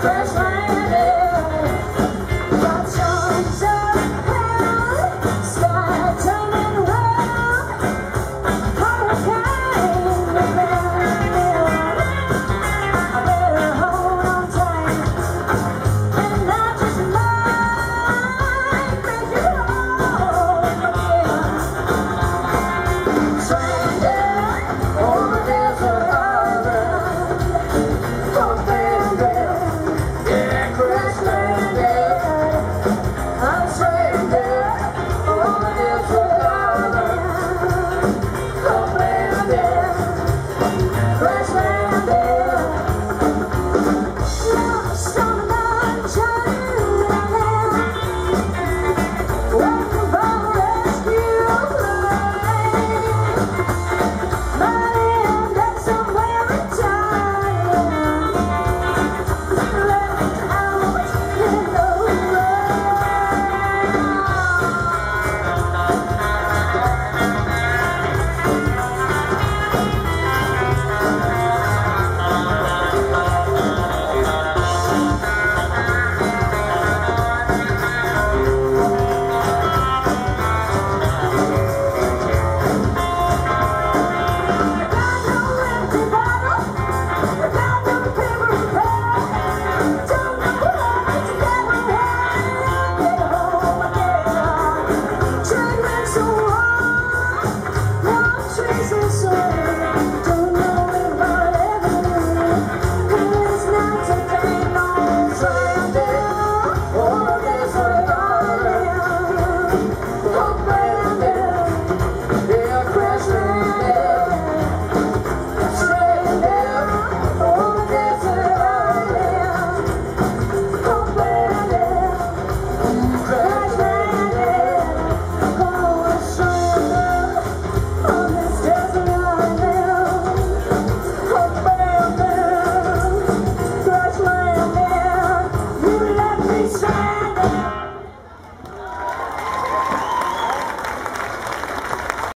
first line.